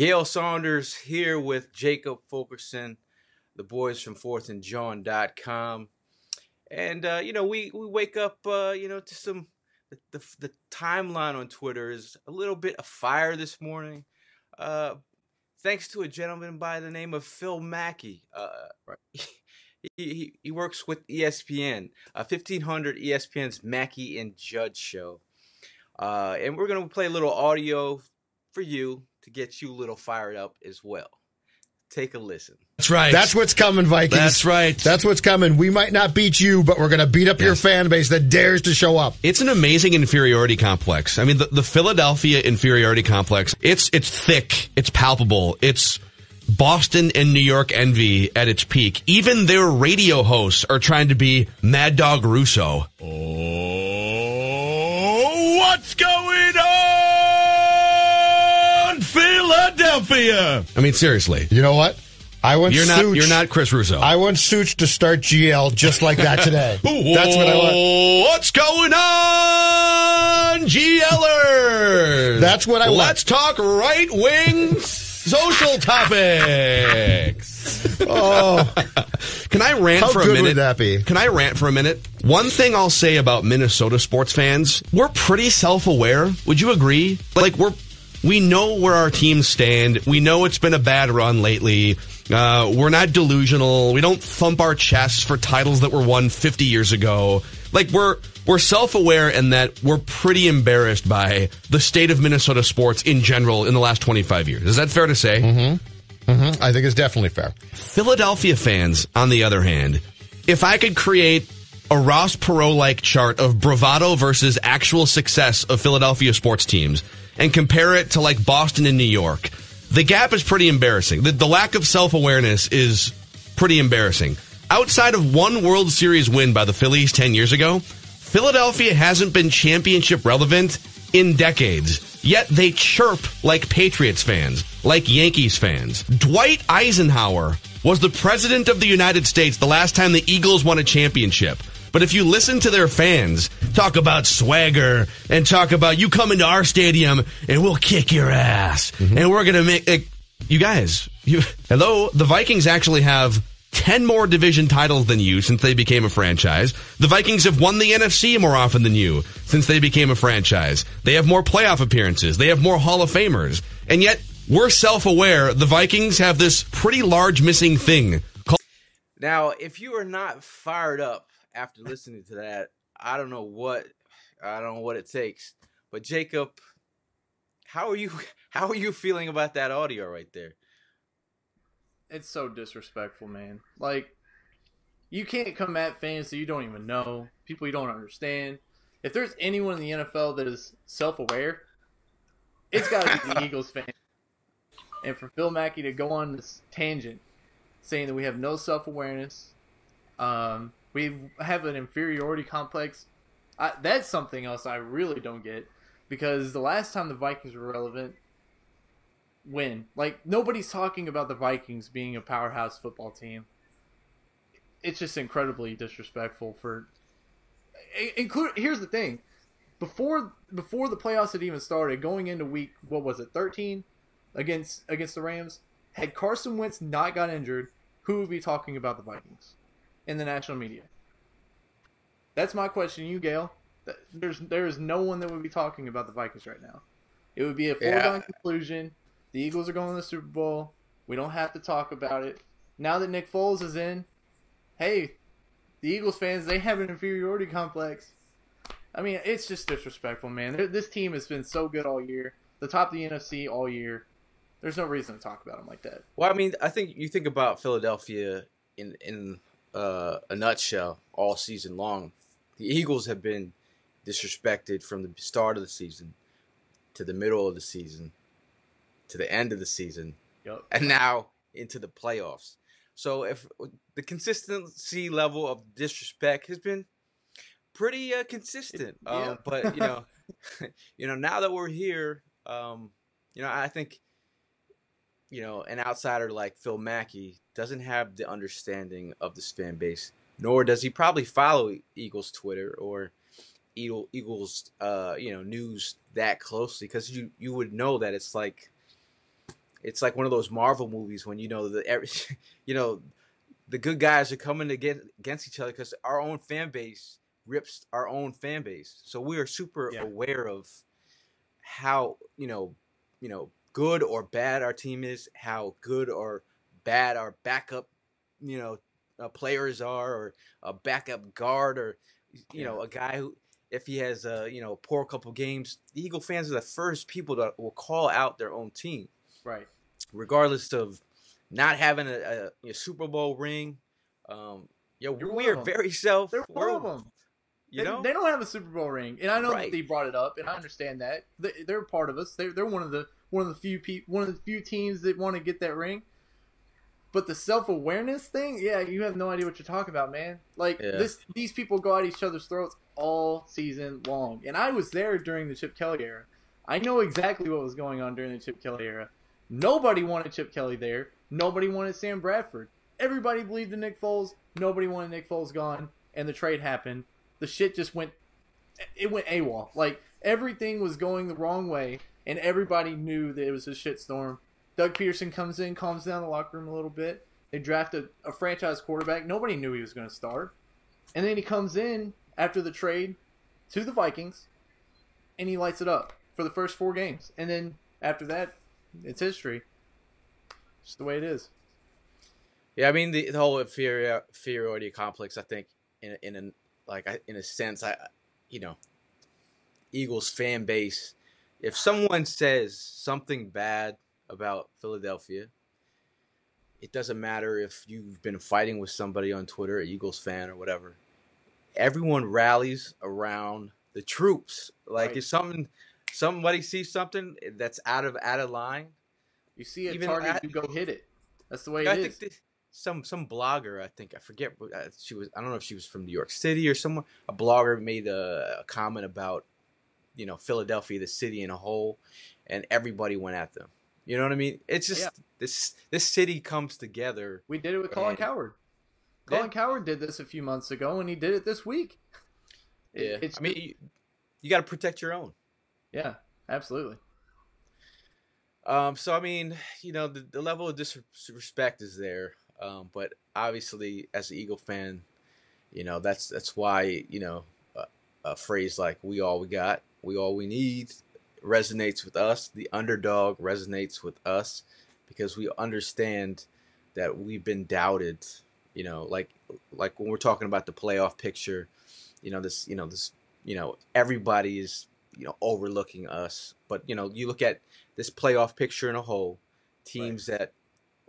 Gayle Saunders here with Jacob Fulkerson, the boys from fourthandjawn.com. And, uh, you know, we, we wake up, uh, you know, to some, the, the, the, timeline on Twitter is a little bit of fire this morning. Uh, thanks to a gentleman by the name of Phil Mackey. Uh, he, he, he works with ESPN, uh, 1500 ESPN's Mackey and Judd show. Uh, and we're going to play a little audio for you to get you a little fired up as well. Take a listen. That's right. That's what's coming, Vikings. That's right. That's what's coming. We might not beat you, but we're going to beat up yes. your fan base that dares to show up. It's an amazing inferiority complex. I mean, the, the Philadelphia inferiority complex, it's, it's thick. It's palpable. It's Boston and New York envy at its peak. Even their radio hosts are trying to be Mad Dog Russo. Oh, what's going Philadelphia. Uh, I mean, seriously. You know what? I want you're Such, not you're not Chris Russo. I want Such to start GL just like that today. That's what I want. What's going on, GLers? That's what I want. Let's talk right wing social topics. oh, can I rant How for a good minute? Would that be? Can I rant for a minute? One thing I'll say about Minnesota sports fans: we're pretty self-aware. Would you agree? Like we're we know where our teams stand. We know it's been a bad run lately. Uh, we're not delusional. We don't thump our chests for titles that were won 50 years ago. Like we're we're self-aware in that we're pretty embarrassed by the state of Minnesota sports in general in the last 25 years. Is that fair to say? Mm-hmm. Mm-hmm. I think it's definitely fair. Philadelphia fans, on the other hand, if I could create a Ross Perot-like chart of bravado versus actual success of Philadelphia sports teams, and compare it to like Boston and New York, the gap is pretty embarrassing. The, the lack of self awareness is pretty embarrassing. Outside of one World Series win by the Phillies 10 years ago, Philadelphia hasn't been championship relevant in decades. Yet they chirp like Patriots fans, like Yankees fans. Dwight Eisenhower was the president of the United States the last time the Eagles won a championship. But if you listen to their fans talk about swagger and talk about you come into our stadium and we'll kick your ass mm-hmm. and we're gonna make like, you guys, you hello, the Vikings actually have 10 more division titles than you since they became a franchise. The Vikings have won the NFC more often than you since they became a franchise. They have more playoff appearances. They have more Hall of Famers. And yet, we're self-aware the Vikings have this pretty large missing thing. Called- Now, if you are not fired up after listening to that, I don't know what I don't know what it takes. But Jacob, how are you how are you feeling about that audio right there? It's so disrespectful, man. Like you can't come at fans that you don't even know, people you don't understand. If there's anyone in the NFL that is self-aware, it's got to be the Eagles fan. And for Phil Mackey to go on this tangent, saying that we have no self-awareness, um, we have an inferiority complex. I, that's something else I really don't get because the last time the Vikings were relevant, when like nobody's talking about the Vikings being a powerhouse football team. It's just incredibly disrespectful for. Include here's the thing, before before the playoffs had even started, going into week what was it thirteen, against against the Rams, had Carson Wentz not got injured, who would be talking about the Vikings? In the national media? That's my question to you, Gayle. There's there is no one that would be talking about the Vikings right now. It would be a foregone yeah. conclusion. The Eagles are going to the Super Bowl. We don't have to talk about it. Now that Nick Foles is in, hey, the Eagles fans they have an inferiority complex. I mean, it's just disrespectful, man. This team has been so good all year, the top of the NFC all year. There's no reason to talk about them like that. Well, I mean, I think you think about Philadelphia in in uh, a nutshell all season long. The Eagles have been disrespected from the start of the season to the middle of the season to the end of the season, yep. and now into the playoffs. So if the consistency level of disrespect has been pretty uh, consistent, yeah. um, but you know, you know, now that we're here, um, you know, I think you know, an outsider like Phil Mackey doesn't have the understanding of this fan base, nor does he probably follow Eagles Twitter or Eagles, uh, you know, news that closely because you you would know that it's like it's like one of those Marvel movies when you know the every, you know the good guys are coming to get against each other because our own fan base rips our own fan base. So we are super Yeah. aware of how you know you know good or bad our team is, how good or bad our backup you know uh, players are, or a backup guard, or you know a guy who if he has a you know poor couple games, the Eagle fans are the first people that will call out their own team Right. regardless of not having a, a, a Super Bowl ring. Um, yo, You're we are very self. They're one of them. You they, know, they don't have a Super Bowl ring, and I know Right. that they brought it up, and I understand that they, they're part of us. They're, they're one of the one of the few pe- one of the few teams that want to get that ring. But the self awareness thing, yeah, you have no idea what you're talking about, man. Like Yeah. this, these people go at each other's throats all season long, and I was there during the Chip Kelly era. I know exactly what was going on during the Chip Kelly era. Nobody wanted Chip Kelly there. Nobody wanted Sam Bradford. Everybody believed in Nick Foles. Nobody wanted Nick Foles gone, and the trade happened. The shit just went. It went AWOL. Like everything was going the wrong way, and everybody knew that it was a shitstorm. Doug Pederson comes in, calms down the locker room a little bit. They draft a, a franchise quarterback. Nobody knew he was going to start, and then he comes in after the trade to the Vikings, and he lights it up for the first four games, and then after that, it's history. Just the way it is. yeah. I mean, the, the whole inferior, inferiority complex. I think in a- in a like I, in a sense, I you know, Eagles fan base. If someone says something bad about Philadelphia, it doesn't matter if you've been fighting with somebody on Twitter, an Eagles fan or whatever. Everyone rallies around the troops. Like Right. if something, somebody sees something that's out of out of line, You see a Even target, at- you go hit it. That's the way I it think this, some some blogger, I think I forget, uh, she was. I don't know if she was from New York City or someone. A blogger made a, a comment about, you know, Philadelphia, the city in a whole, and everybody went at them. You know what I mean? It's just Yeah. this this city comes together. We did it with Colin Cowherd. Yeah. Colin Cowherd did this a few months ago, and he did it this week. Yeah, it's I mean, you, you got to protect your own. yeah, absolutely. Um, so I mean, you know, the, the level of disrespect is there. Um, but obviously, as an Eagle fan, you know that's that's why you know a, a phrase like "we all we got, we all we need" resonates with us. The underdog resonates with us because we understand that we've been doubted. You know, like like when we're talking about the playoff picture, you know this, you know this, you know everybody is you know overlooking us. But you know, you look at this playoff picture in a whole, teams that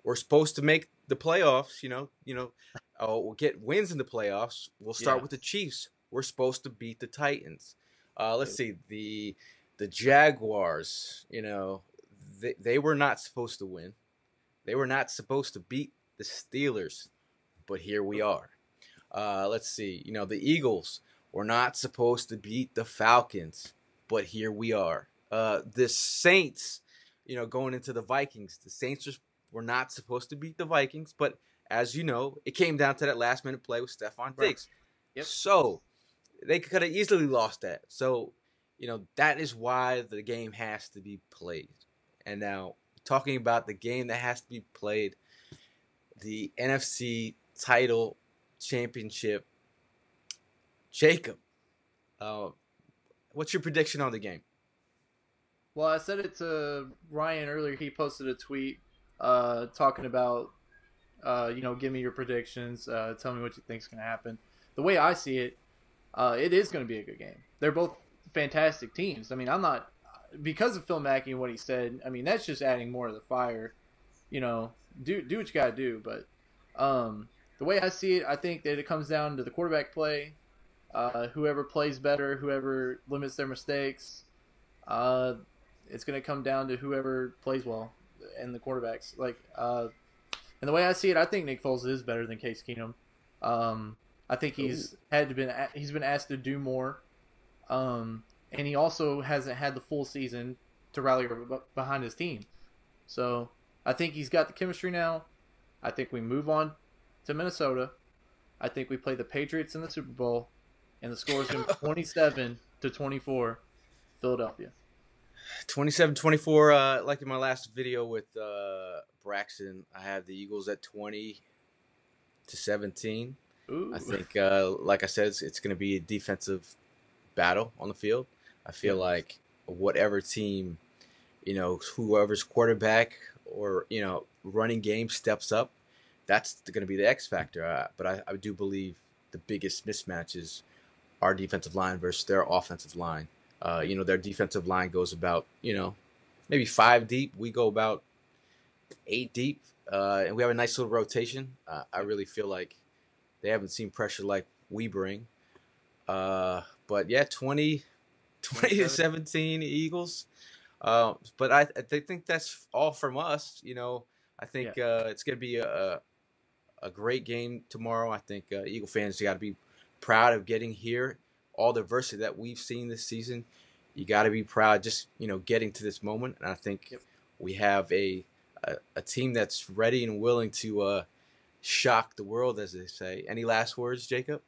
were supposed to make the playoffs, you know, you know, oh, we'll get wins in the playoffs. We'll start Yeah. with the Chiefs. We're supposed to beat the Titans. Uh, let's see the the Jaguars. You know, they they were not supposed to win. They were not supposed to beat the Steelers, but here we are. Uh, let's see. You know, the Eagles were not supposed to beat the Falcons, but here we are. Uh, the Saints, you know, going into the Vikings, the Saints were not supposed to beat the Vikings, but as you know, it came down to that last minute play with Right. Diggs. Yep. So they could have easily lost that. So, you know, that is why the game has to be played. And now, talking about the game that has to be played, the NFC title championship. Jacob, uh, what's your prediction on the game? Well, I said it to Ryan earlier. He posted a tweet uh, talking about, uh, you know, give me your predictions. Uh, tell me what you think's going to happen. The way I see it, uh, it is going to be a good game. They're both fantastic teams. I mean, I'm not because of Phil Mackey and what he said. I mean, that's just adding more to the fire. You know, do do what you got to do. But um, the way I see it, I think that it comes down to the quarterback play. Uh, whoever plays better, whoever limits their mistakes. Uh, it's going to come down to whoever plays well and the quarterbacks. Like, uh, and the way I see it, I think Nick Foles is better than Case Keenum. Um, I think he's had to been he's been asked to do more, um, and he also hasn't had the full season to rally behind his team. So I think he's got the chemistry now. I think we move on to Minnesota. I think we play the Patriots in the Super Bowl, and the score is going to be twenty-seven to twenty-four, Philadelphia. 27-24, uh, like in my last video with uh, Braxton, I have the Eagles at 20 to 17. Ooh. I think, uh, like I said, it's, it's going to be a defensive battle on the field. I feel Yes. like whatever team, you know, whoever's quarterback or you know running game steps up, that's going to be the X factor. Uh, but I, I do believe the biggest mismatch is our defensive line versus their offensive line. Uh, you know, their defensive line goes about you know maybe five deep. We go about eight deep, uh, and we have a nice little rotation. Uh, I really feel like they haven't seen pressure like we bring. Uh, but yeah, 20, 20 to 17 Eagles. Uh, but I, I think that's all from us. You know, I think uh, it's going to be a, a great game tomorrow. I think uh, Eagle fans got to be proud of getting here. All the adversity that we've seen this season, you got to be proud just, you know, getting to this moment. And I think Yep. we have a, a, a team that's ready and willing to uh, shock the world, as they say. Any last words, Jacob?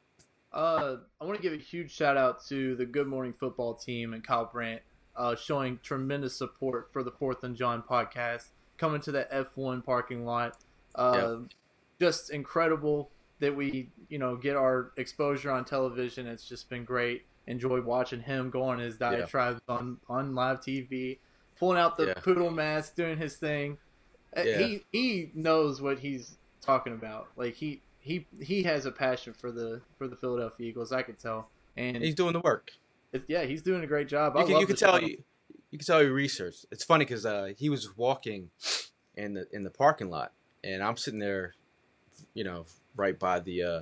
Uh, I want to give a huge shout out to the Good Morning Football team and Kyle Brandt, uh, showing tremendous support for the Fourth and Jawn podcast, coming to the F1 parking lot. Uh, Just incredible that we, you know, get our exposure on television. It's just been great. Enjoy watching him go on his diatribes on on live TV, pulling out the Yeah. poodle mask, doing his thing. Uh, Yeah. He he knows what he's talking about. Like he he he has a passion for the for the Philadelphia Eagles. I could tell, and He's doing the work. yeah, he's doing a great job. You can, you can tell show. you, you can tell he researched. It's funny because uh, he was walking in the in the parking lot, and I'm sitting there, you know, right by the uh,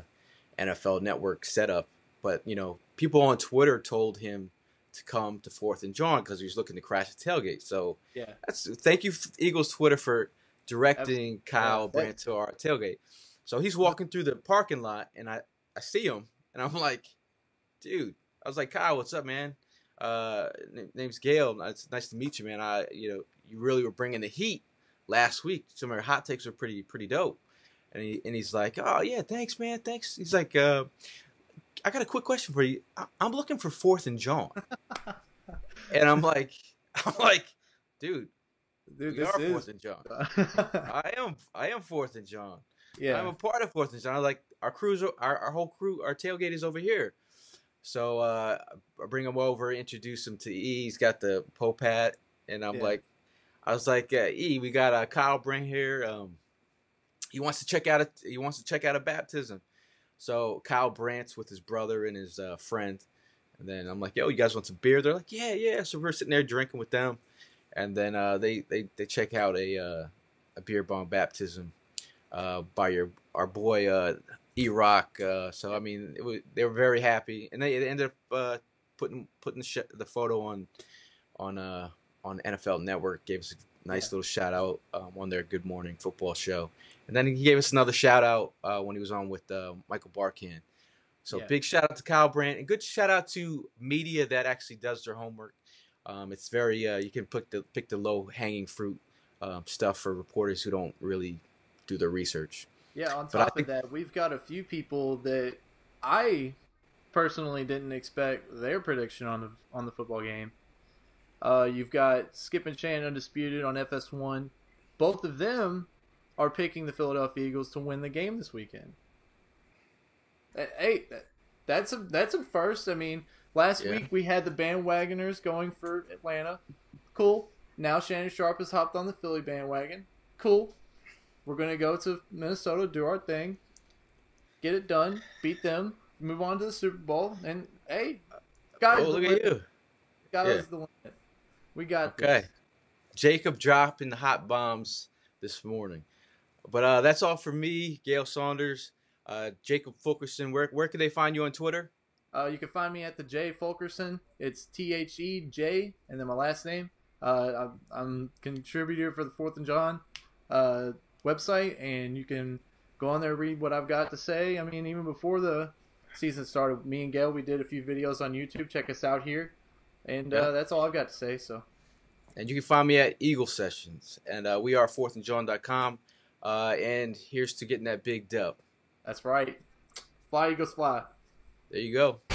NFL Network setup. But you know, people on Twitter told him to come to Fourth and Jawn because he was looking to crash the tailgate. So Yeah, that's thank you Eagles Twitter for directing Kyle yeah. Brandt to our tailgate. So he's walking through the parking lot, and I I see him, and I'm like, dude. I was like, Kyle, what's up, man? Uh, na- name's Gayle. It's nice to meet you, man. I you know you really were bringing the heat last week. Some of your hot takes were pretty pretty dope. And he and he's like, oh yeah, thanks, man, thanks. He's like, uh, I got a quick question for you. I- I'm looking for Fourth and Jawn, and I'm like, I'm like, dude, dude, we this are is. Fourth and Jawn. I am I am Fourth and Jawn. Yeah, I'm a part of Fourth and Jawn. Like our crews, our, our whole crew, our tailgate is over here. So uh, I bring him over, introduce him to E. He's got the Pope hat, and I'm Yeah. like, I was like, uh, E, we got uh, Kyle Bring here. Um, he wants to check out a he wants to check out a baptism. So Kyle Brandt's with his brother and his uh, friend, and then I'm like, yo, you guys want some beer? They're like, yeah, yeah. So we're sitting there drinking with them, and then uh, they they they check out a uh, a beer bomb baptism uh, by your our boy uh, E Rock. Uh, so I mean, it was, they were very happy, and they, they ended up uh, putting putting the, sh- the photo on on uh, on NFL Network. Gave us a nice little shout out um, on their Good Morning Football show, and then he gave us another shout out uh, when he was on with uh, Michael Barkan. So Yeah. big shout out to Kyle Brandt, and good shout out to media that actually does their homework. Um, it's very uh, you can pick the pick the low hanging fruit um, stuff for reporters who don't really do their research. Yeah, on top think- of that, we've got a few people that I personally didn't expect their prediction on the on the football game. Uh, you've got Skip and Shannon undisputed on FS1. Both of them are picking the Philadelphia Eagles to win the game this weekend. Hey, that's a that's a first. I mean, last Yeah. week we had the bandwagoners going for Atlanta. Cool. Now Shannon Sharpe has hopped on the Philly bandwagon. Cool. We're gonna go to Minnesota, do our thing, get it done, beat them, move on to the Super Bowl, and hey, guys, Oh, look at you. Guys, Yeah. the win. We got Okay. this. Jacob dropping the hot bombs this morning. But uh, that's all for me, Gayle Saunders, uh, Jacob Fulkerson. Where where can they find you on Twitter? Uh, you can find me at the J Fulkerson. It's T H E J, and then my last name. Uh, I'm, I'm contributor for the Fourth and Jawn uh, website, and you can go on there read what I've got to say. I mean, even before the season started, me and Gayle we did a few videos on YouTube. Check us out here, and uh, that's all I've got to say. So And you can find me at Eagle Sessions. And uh, we are fourthandjawn.com. Uh, and here's to getting that big dub. that's right. Fly Eagles fly. There you go.